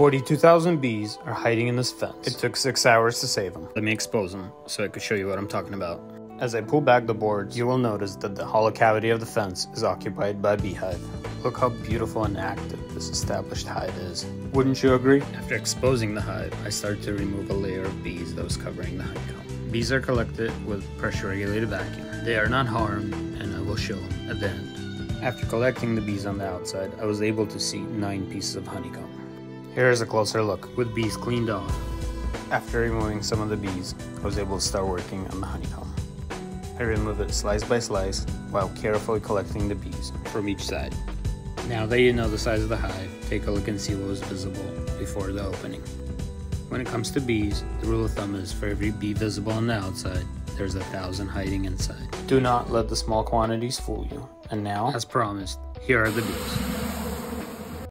42,000 bees are hiding in this fence. It took six hours to save them. Let me expose them so I could show you what I'm talking about. As I pull back the boards, you will notice that the hollow cavity of the fence is occupied by a beehive. Look how beautiful and active this established hive is. Wouldn't you agree? After exposing the hive, I started to remove a layer of bees that was covering the honeycomb. Bees are collected with pressure regulated vacuum. They are not harmed, and I will show them at the end. After collecting the bees on the outside, I was able to see 9 pieces of honeycomb. Here is a closer look with bees cleaned off. After removing some of the bees, I was able to start working on the honeycomb. I remove it slice by slice while carefully collecting the bees from each side. Now that you know the size of the hive, take a look and see what was visible before the opening. When it comes to bees, the rule of thumb is for every bee visible on the outside, there's a thousand hiding inside. Do not let the small quantities fool you. And now, as promised, here are the bees.